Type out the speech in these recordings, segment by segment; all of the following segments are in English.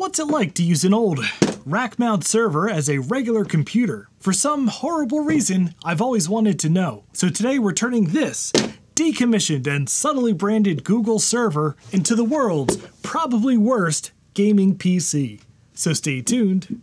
What's it like to use an old rack mount server as a regular computer? For some horrible reason, I've always wanted to know. So today we're turning this decommissioned and subtly branded Google server into the world's probably worst gaming PC. So stay tuned.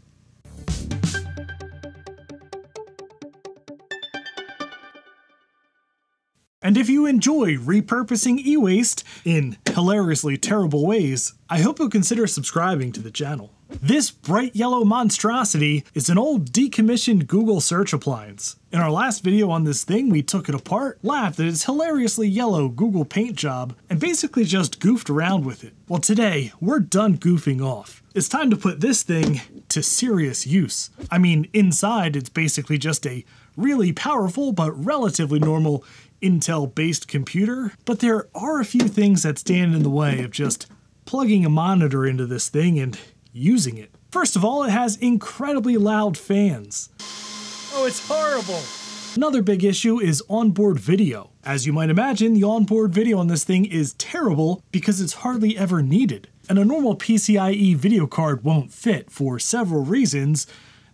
And if you enjoy repurposing e-waste in hilariously terrible ways, I hope you'll consider subscribing to the channel. This bright yellow monstrosity is an old decommissioned Google search appliance. In our last video on this thing, we took it apart, laughed at its hilariously yellow Google Paint job, and basically just goofed around with it. Well today, we're done goofing off. It's time to put this thing to serious use. I mean, inside it's basically just a really powerful but relatively normal Intel based computer, but there are a few things that stand in the way of just plugging a monitor into this thing and using it. First of all, it has incredibly loud fans. Oh, it's horrible. Another big issue is onboard video. As you might imagine, the onboard video on this thing is terrible because it's hardly ever needed. And a normal PCIe video card won't fit for several reasons,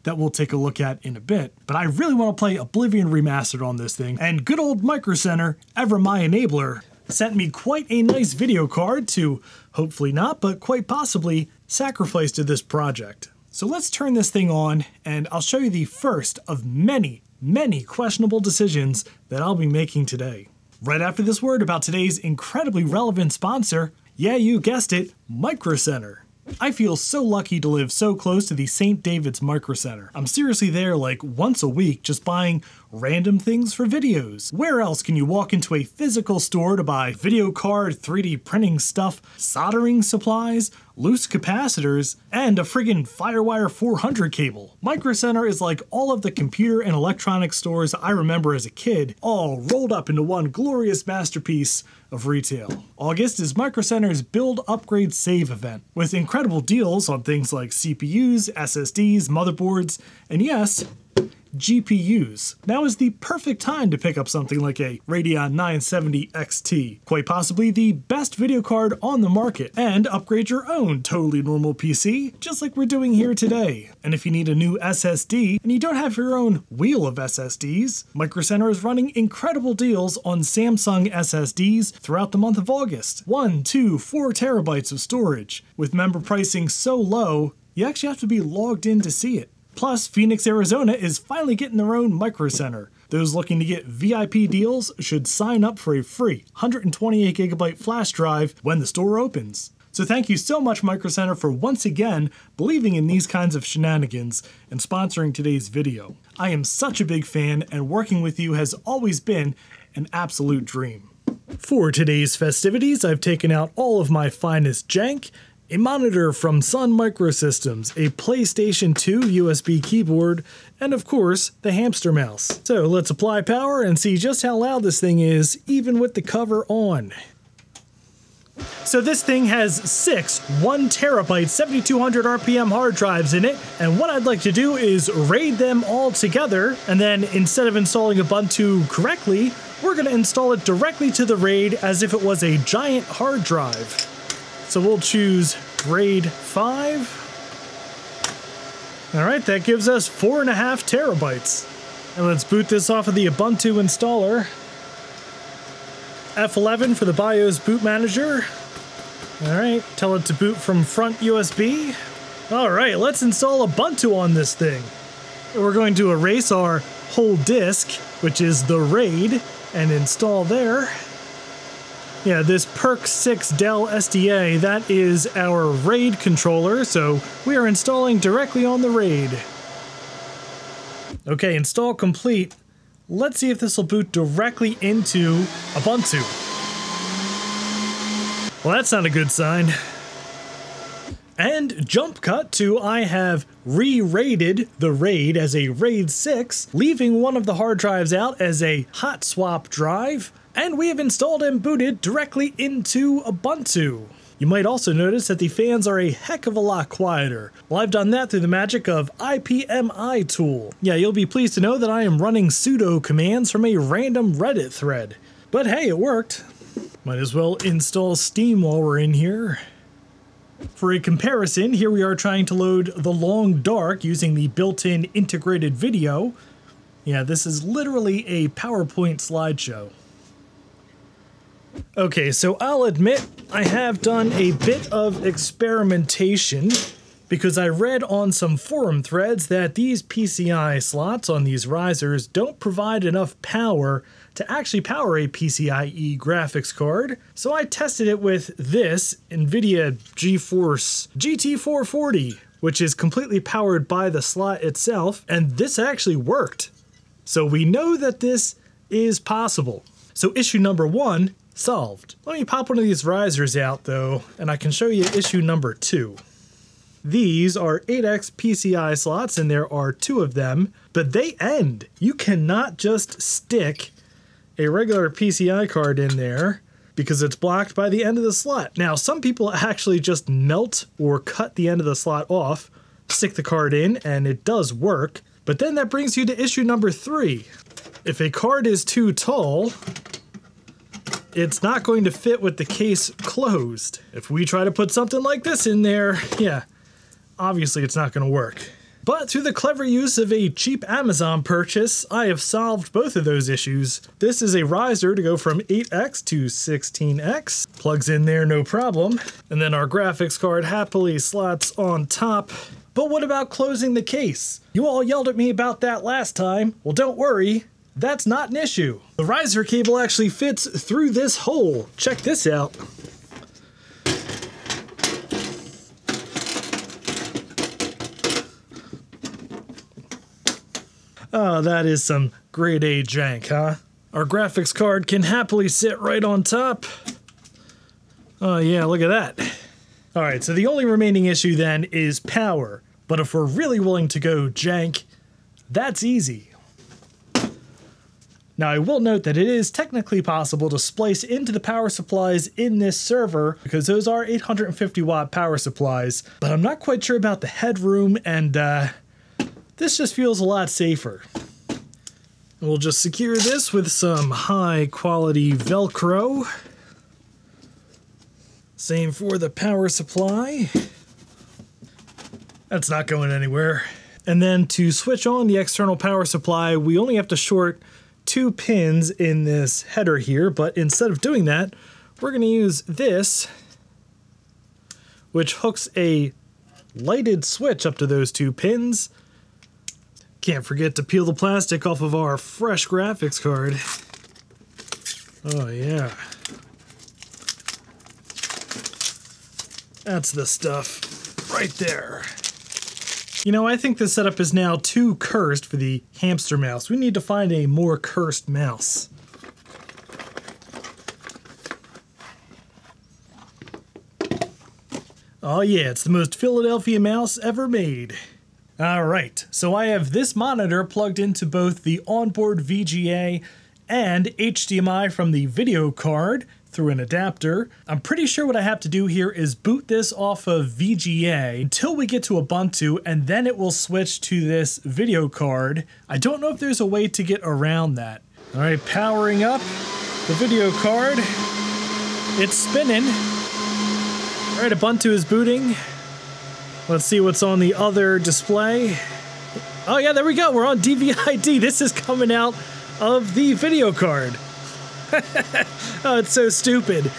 that we'll take a look at in a bit. But I really want to play Oblivion Remastered on this thing, and good old Micro Center, ever my enabler, sent me quite a nice video card to, hopefully not, but quite possibly, sacrifice to this project. So let's turn this thing on, and I'll show you the first of many, many questionable decisions that I'll be making today. Right after this word about today's incredibly relevant sponsor, yeah, you guessed it, Micro Center. I feel so lucky to live so close to the St. David's Micro Center. I'm seriously there like once a week just buying random things for videos. Where else can you walk into a physical store to buy video card, 3D printing stuff, soldering supplies, loose capacitors, and a friggin' Firewire 400 cable. Micro Center is like all of the computer and electronic stores I remember as a kid, all rolled up into one glorious masterpiece of retail. August is Micro Center's Build, Upgrade, Save event, with incredible deals on things like CPUs, SSDs, motherboards, and yes, GPUs. Now is the perfect time to pick up something like a Radeon 9070 XT, quite possibly the best video card on the market, and upgrade your own totally normal PC, just like we're doing here today. And if you need a new SSD and you don't have your own wheel of SSDs, Micro Center is running incredible deals on Samsung SSDs throughout the month of August. One, two, four terabytes of storage, with member pricing so low, you actually have to be logged in to see it. Plus, Phoenix, Arizona is finally getting their own Micro Center. Those looking to get VIP deals should sign up for a free 128GB flash drive when the store opens. So thank you so much Micro Center for once again believing in these kinds of shenanigans and sponsoring today's video. I am such a big fan and working with you has always been an absolute dream. For today's festivities, I've taken out all of my finest jank a monitor from Sun Microsystems, a PlayStation 2 USB keyboard, and of course, the hamster mouse. So let's apply power and see just how loud this thing is, even with the cover on. So this thing has six 1 terabyte 7200 RPM hard drives in it, and what I'd like to do is RAID them all together, and then instead of installing Ubuntu correctly, we're to install it directly to the RAID as if it was a giant hard drive. So we'll choose RAID 5. All right, that gives us four and a half terabytes. And let's boot this off of the Ubuntu installer. F11 for the BIOS boot manager. All right, tell it to boot from front USB. All right, let's install Ubuntu on this thing. We're going to erase our whole disk, which is the RAID, and install there. Yeah, this PERC 6 Dell SDA, that is our RAID controller, so we are installing directly on the RAID. Okay, install complete. Let's see if this will boot directly into Ubuntu. Well, that's not a good sign. And jump cut to I have re-raided the RAID as a RAID 6, leaving one of the hard drives out as a hot swap drive, and we have installed and booted directly into Ubuntu. You might also notice that the fans are a heck of a lot quieter. Well, I've done that through the magic of IPMI tool. Yeah, you'll be pleased to know that I am running sudo commands from a random Reddit thread. But hey, it worked. Might as well install Steam while we're in here. For a comparison, here we are trying to load The Long Dark using the built-in integrated video. Yeah, this is literally a PowerPoint slideshow. Okay, so I'll admit I have done a bit of experimentation because I read on some forum threads that these PCI slots on these risers don't provide enough power to actually power a PCIe graphics card. So I tested it with this NVIDIA GeForce GT440, which is completely powered by the slot itself, and this actually worked. So we know that this is possible. So issue number one, solved. Let me pop one of these risers out though, and I can show you issue number two. These are 8x PCI slots, and there are two of them, but they end. You cannot just stick a regular PCI card in there because it's blocked by the end of the slot. Now, some people actually just melt or cut the end of the slot off, stick the card in, and it does work. But then that brings you to issue number three. If a card is too tall, it's not going to fit with the case closed. If we try to put something like this in there, yeah, obviously it's not going to work. But through the clever use of a cheap Amazon purchase, I have solved both of those issues. This is a riser to go from 8x to 16x. Plugs in there no problem. And then our graphics card happily slots on top. But what about closing the case? You all yelled at me about that last time. Well, don't worry. That's not an issue. The riser cable actually fits through this hole. Check this out. Oh, that is some grade A jank, huh? Our graphics card can happily sit right on top. Oh yeah, look at that. All right, so the only remaining issue then is power. But if we're really willing to go jank, that's easy. Now I will note that it is technically possible to splice into the power supplies in this server because those are 850 watt power supplies, but I'm not quite sure about the headroom and uh, this just feels a lot safer. We'll just secure this with some high quality Velcro. Same for the power supply. That's not going anywhere. And then to switch on the external power supply, we only have to short two pins in this header here, but instead of doing that, we're going to use this, which hooks a lighted switch up to those two pins, can't forget to peel the plastic off of our fresh graphics card. Oh yeah. That's the stuff right there. You know, I think this setup is now too cursed for the hamster mouse. We need to find a more cursed mouse. Oh yeah, it's the most Philadelphia mouse ever made. Alright, so I have this monitor plugged into both the onboard VGA and HDMI from the video card through an adapter. I'm pretty sure what I have to do here is boot this off of VGA until we get to Ubuntu and then it will switch to this video card. I don't know if there's a way to get around that. All right, powering up the video card. It's spinning. All right, Ubuntu is booting. Let's see what's on the other display. Oh yeah, there we go. We're on DVI-D. This is coming out of the video card. oh, it's so stupid.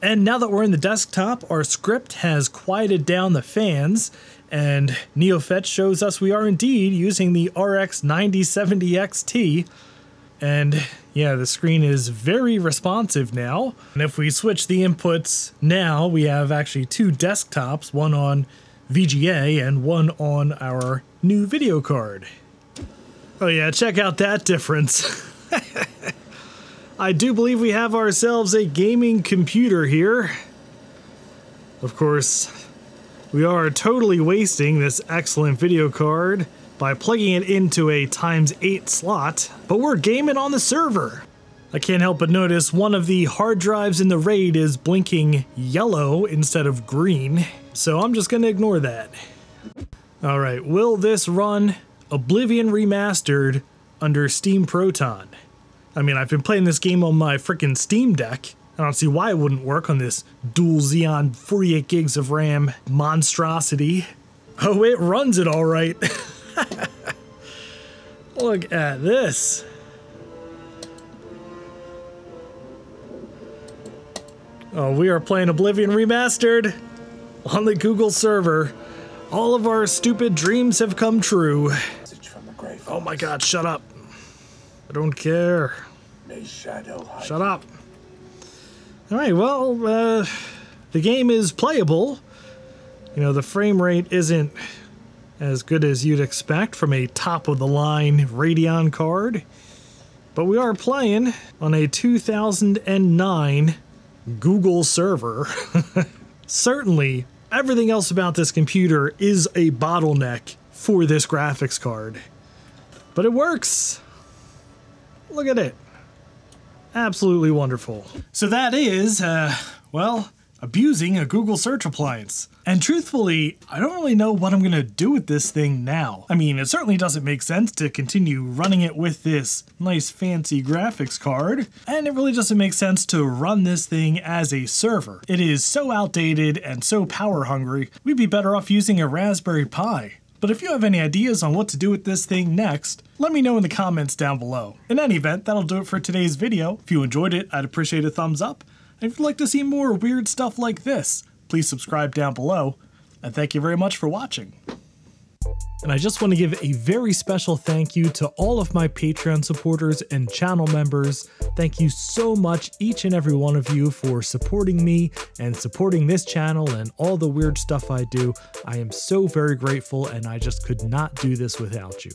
And now that we're in the desktop, our script has quieted down the fans, and NeoFetch shows us we are indeed using the RX 9070 XT. And yeah, the screen is very responsive now. And if we switch the inputs now, we have actually two desktops, one on VGA and one on our new video card. Oh yeah, check out that difference. I do believe we have ourselves a gaming computer here. Of course, we are totally wasting this excellent video card by plugging it into a times 8 slot, but we're gaming on the server. I can't help but notice one of the hard drives in the RAID is blinking yellow instead of green, so I'm just to ignore that. Alright, will this run Oblivion Remastered under Steam Proton? I mean, I've been playing this game on my freaking Steam Deck. I don't see why it wouldn't work on this dual Xeon 48 gigs of RAM monstrosity. Oh, it runs it all right. Look at this. Oh, we are playing Oblivion Remastered on the Google server. All of our stupid dreams have come true. Oh my god, shut up. I don't care. Shut up. Alright, well, uh, the game is playable. You know, the frame rate isn't as good as you'd expect from a top of the line Radeon card. But we are playing on a 2009 Google server. Certainly, everything else about this computer is a bottleneck for this graphics card. But it works. Look at it. Absolutely wonderful. So that is, uh, well, abusing a Google search appliance. And truthfully, I don't really know what I'm gonna do with this thing now. I mean, it certainly doesn't make sense to continue running it with this nice fancy graphics card, and it really doesn't make sense to run this thing as a server. It is so outdated and so power hungry, we'd be better off using a Raspberry Pi. But if you have any ideas on what to do with this thing next, let me know in the comments down below. In any event, that'll do it for today's video. If you enjoyed it, I'd appreciate a thumbs up. And if you'd like to see more weird stuff like this, please subscribe down below. And thank you very much for watching. And I just want to give a very special thank you to all of my Patreon supporters and channel members. Thank you so much, each and every one of you, for supporting me and supporting this channel and all the weird stuff I do. I am so very grateful, and I just could not do this without you.